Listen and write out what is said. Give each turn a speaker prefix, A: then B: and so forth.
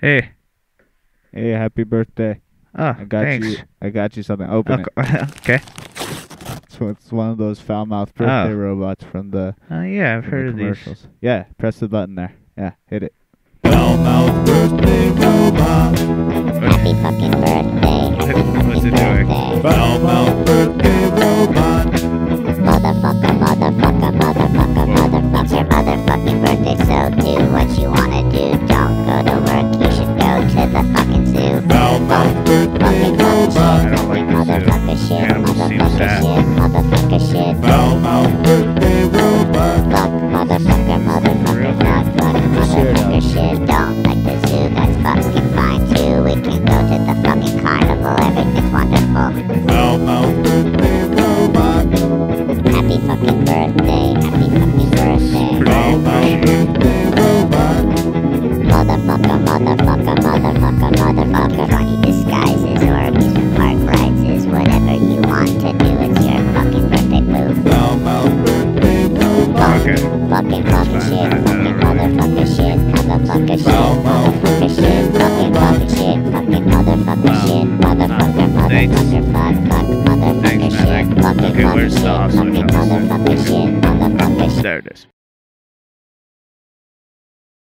A: Hey.
B: Hey, happy birthday.
A: Oh,
B: I got
A: thanks.
B: you I got you something. Open it.
A: Okay. So
B: It's, it's one of those foul mouth ah. birthday
A: Oh.
B: robots from the,
A: Oh, yeah, I've heard
B: the
A: of these.
B: commercials. Yeah, press the button there. Yeah, hit it.
C: Happy
A: I don't like the zoo.
C: Shit, motherfucker shit. Fuck, motherfucker, motherfucker, fuck, fuck, motherfucker shit. Don't like the zoo, that's fucking fine too. We can go to the fucking carnival, everything's wonderful. Happy fucking birthday, happy fucking birthday. Motherfucker, motherfucker, motherfucker, Fuck,
A: Okay.
C: fucking fucking shit, fucking motherfucker shit, motherfucker shit, motherfucker shit, fucking fucking shit, fucking motherfucker
A: Wow.
C: shit.
A: Thanks.
C: motherfucker, fuck, fuck,
A: man.
C: shit, fucking fucking shit, fucking motherfucker shit, motherfucker shit.
A: There it is.